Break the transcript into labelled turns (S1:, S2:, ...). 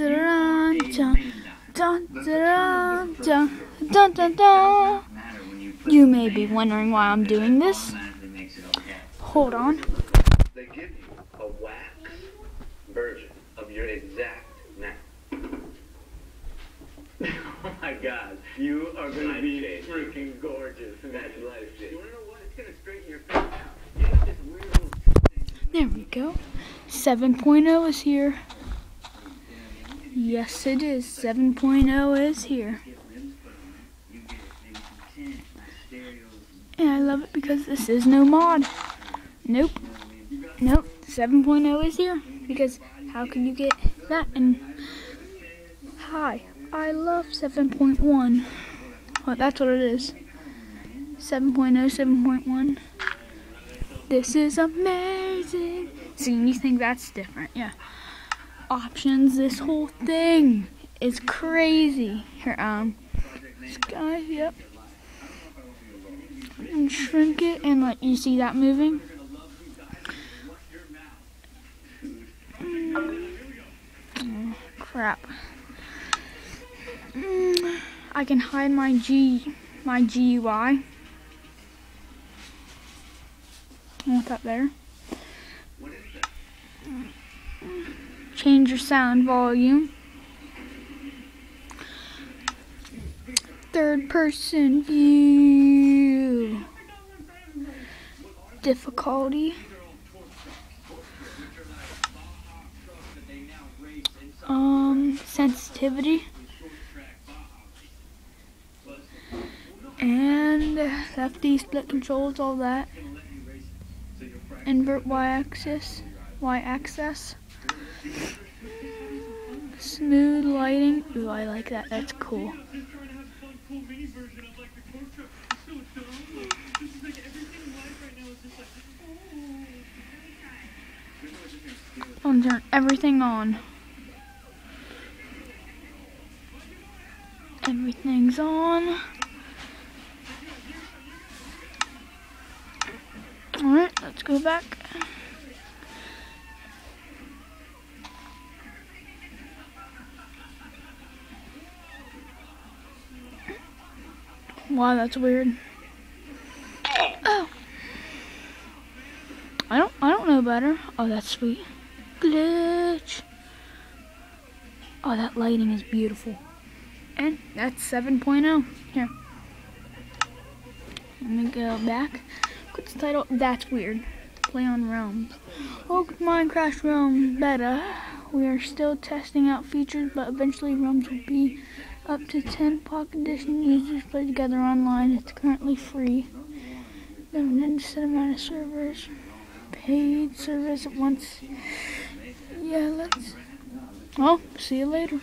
S1: dun, dun, dun, dun, dun, dun, dun, dun. You may be wondering why I'm doing this. Hold on.
S2: They give you a wax version of your exact neck. oh my god, you are going to be freaking gorgeous. That's life shit. You want to know what? It's going to straighten your face out. You have this weird little thing.
S1: There we go. 7.0 is here. Yes, it is. 7.0 is here. And I love it because this is no mod. Nope. Nope. 7.0 is here. Because how can you get that? And hi, I love 7.1. Well, that's what it is. 7.0, 7.1. This is amazing. See, you think that's different, yeah. Options, this whole thing is crazy. Here, um, sky, yep. And shrink it and let you see that moving. Oh, crap. Mm, I can hide my G, my GUI. Want that there. Change your sound volume. Third person view. Difficulty. Um, sensitivity. And lefty split controls, all that. Invert y-axis, y-axis. Smooth lighting. Ooh, I like that. That's cool. I'll turn everything on. Everything's on. Alright, let's go back. Wow, that's weird. Oh. I don't I don't know better. Oh, that's sweet. Glitch. Oh, that lighting is beautiful. And that's 7.0. Here. Let me go back. What's the title? That's weird. Play on Realms. Oh, Minecraft Realms beta. We are still testing out features, but eventually Realms will be up to 10 Pocket Edition users play together online. It's currently free. Limited set amount of servers. Paid service at once. Yeah, let's. Well, see you later.